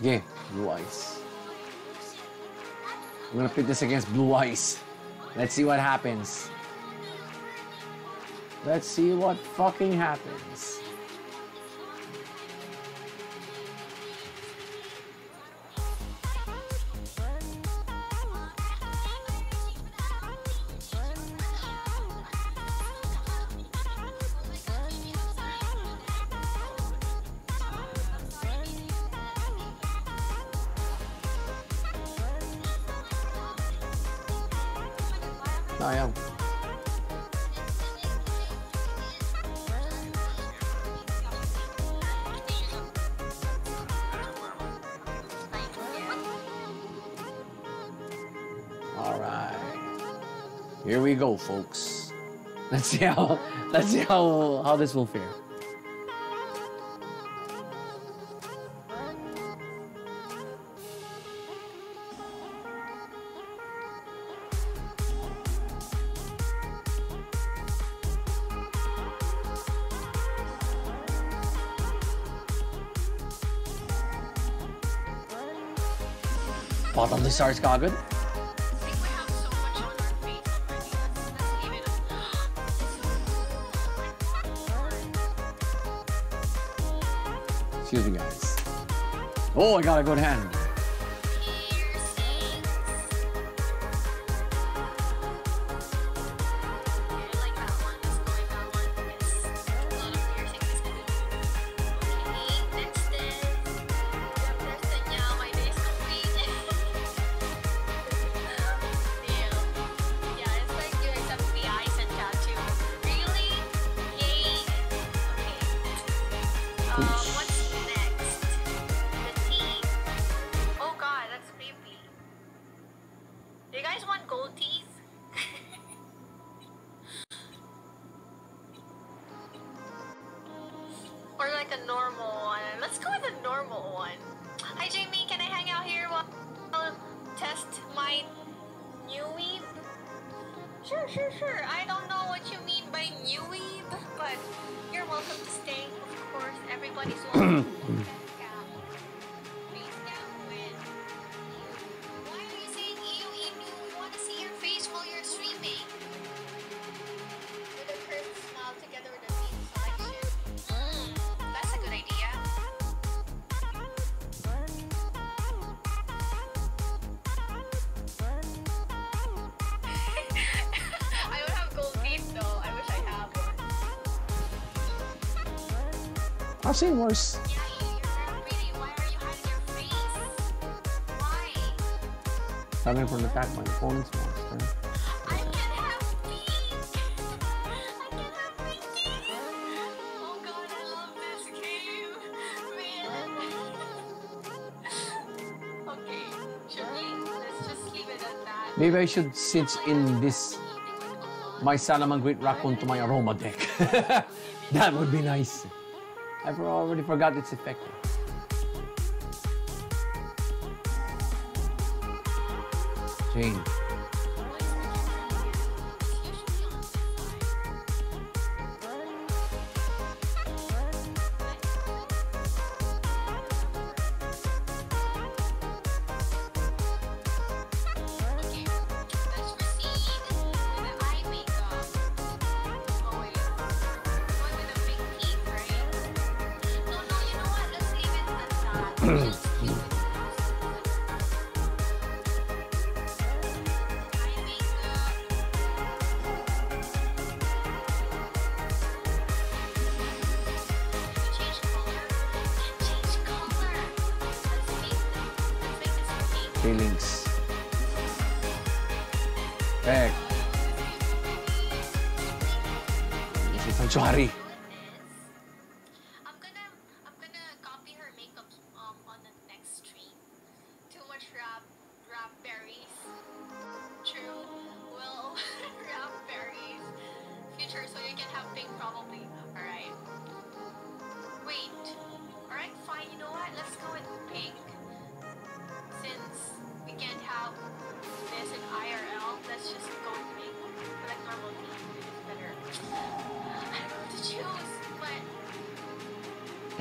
Okay, blue eyes. I'm gonna pit this against blue eyes. Let's see what happens. Let's see what fucking happens. Sayang. All right. Here we go, folks. Let's see how let's see how how this will fare. Kagad. Excuse me, guys. Oh, I got a good hand. Like a normal one? Let's go with a normal one. Hi Jamie, can I hang out here while I'll test my new weave? Sure, sure, sure. I don't know what you mean by new weave, but you're welcome to stay. Of course, everybody's welcome. This game. Man. okay, should we? Let's just leave it at that. Maybe I should switch in this my Salaman Raccoon to my aroma deck. that would be nice. I've already forgot it's effect. Jane. Ugh.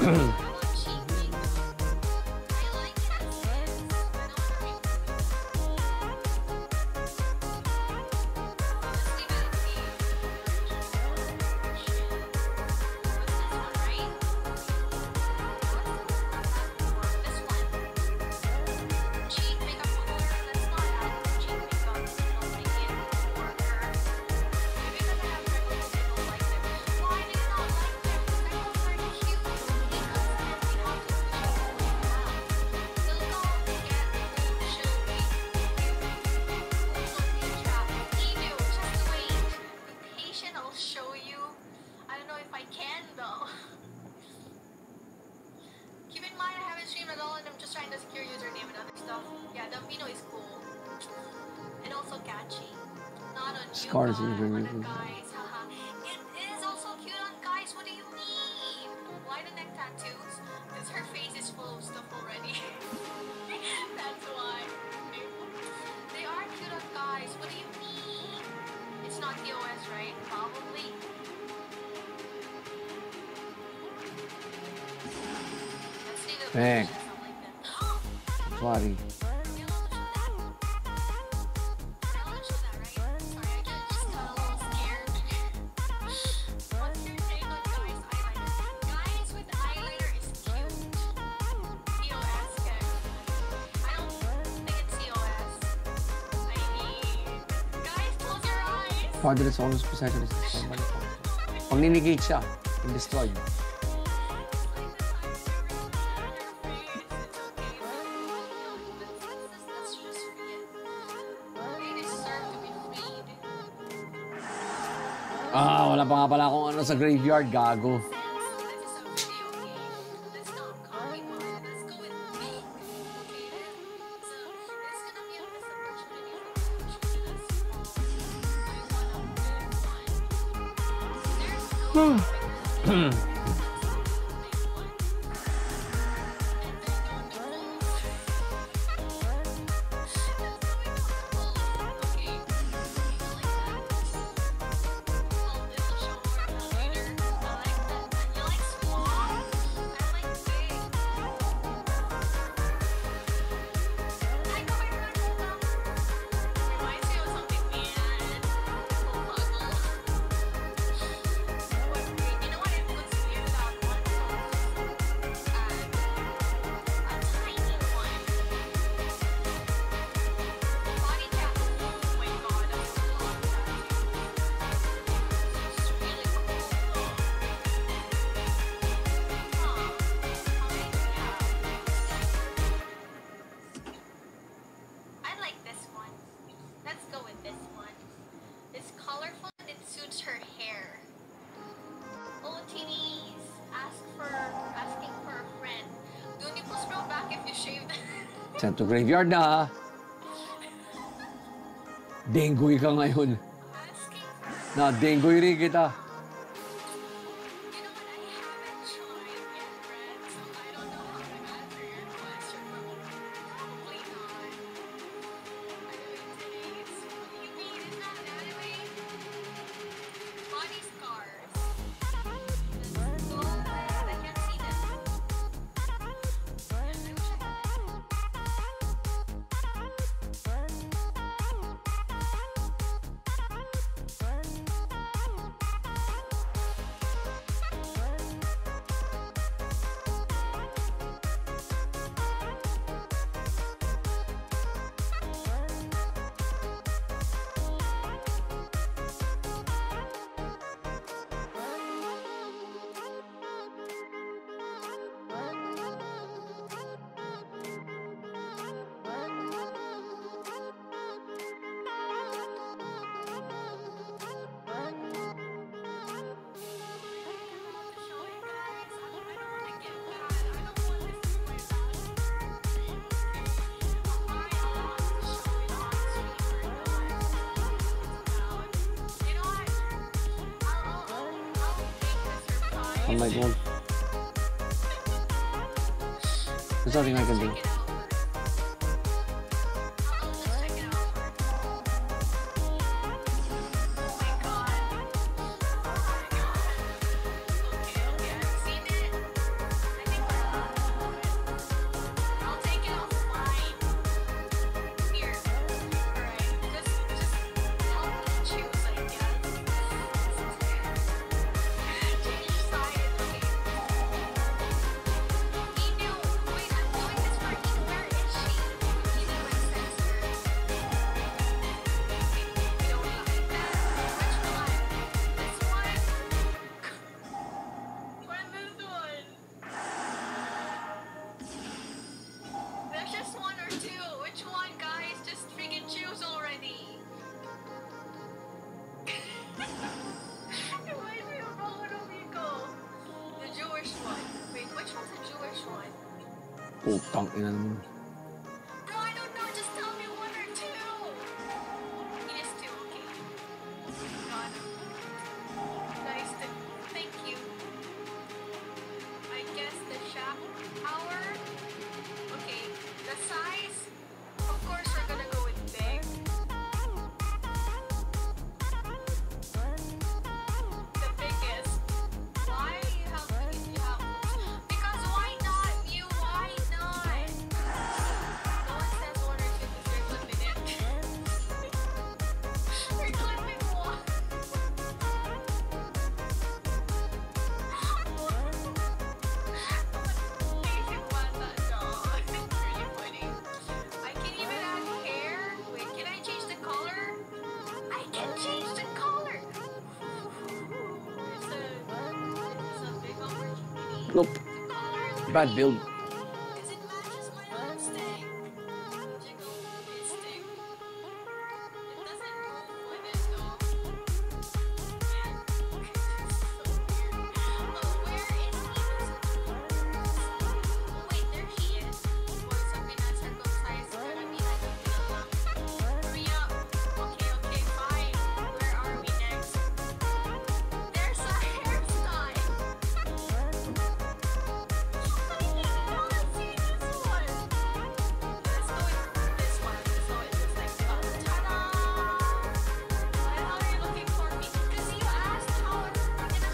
嗯 show you. I don't know if I can though. Keep in mind, I haven't streamed at all, and I'm just trying to secure username and other stuff. Yeah, Dumpino is cool, and also catchy. Not on you Scars on guys. Haha. it is also cute on guys. What do you mean? Why the neck tattoos? Because her face is full of stuff already. That's why. It's not TOS, right? Probably. Let's see the Thanks. positions Father is always with somebody. Pag ninigate siya, destroyed. Ah, wala pa nga pala akong ano sa graveyard, gago. Send to graveyard na ha. Dengoy ka ngayon. Na, dengoy rin kita. I'm like one. There's nothing I can do. Putang ina naman. Nope. Bad build.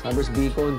Tapos Bicol,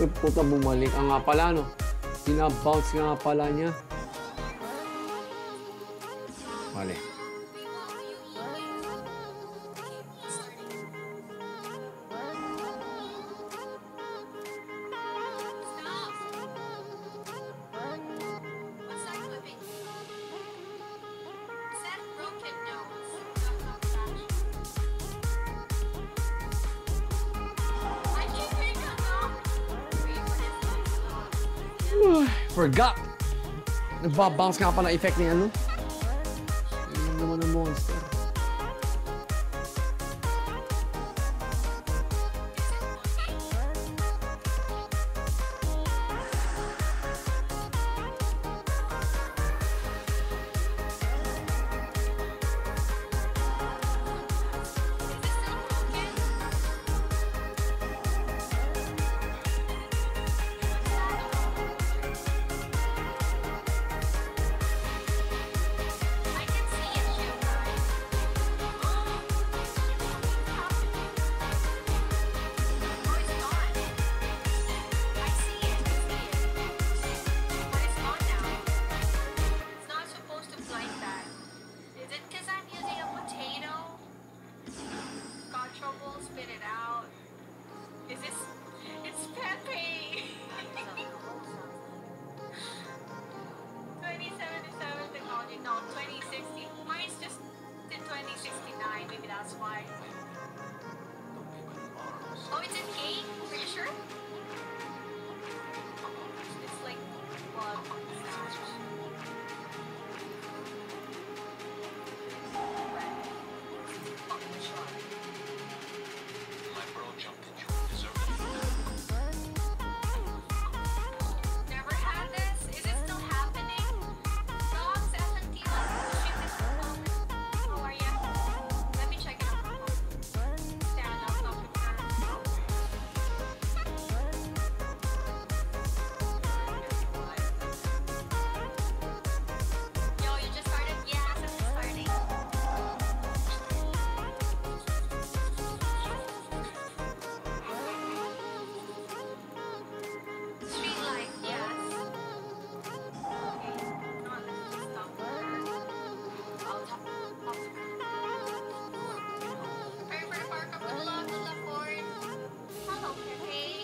Ay, puta, bumalik. Ang nga pala, no? Pinabounce nga pala niya. Forgot! Nagbabounced nga pa ng effect ni ano. Naman ang monster.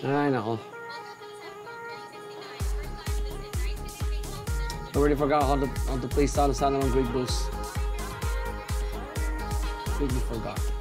I know. I already forgot how to how to play sound sound on Great Boost. Completely forgot.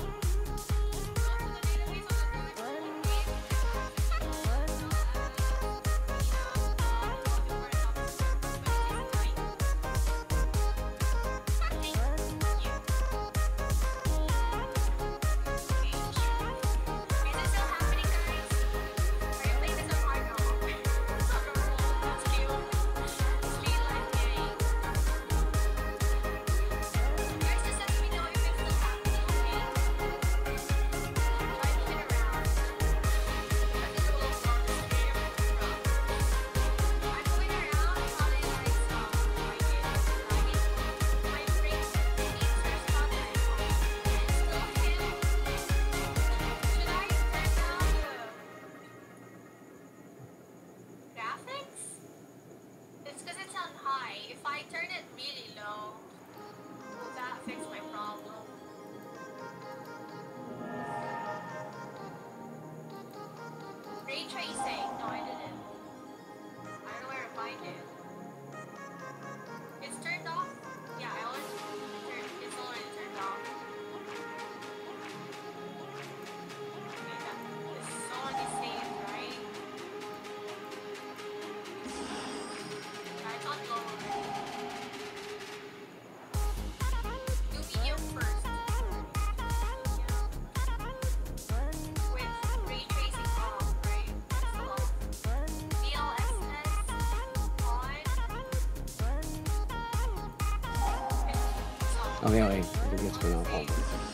Oh, mais it's going gars, tu.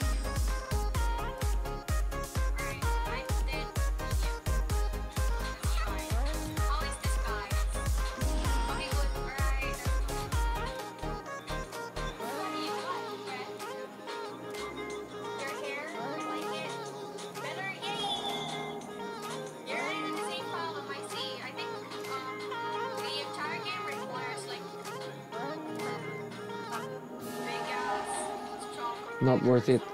worth it.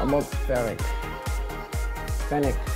atmospheric. Fennec.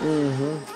Mm-hmm.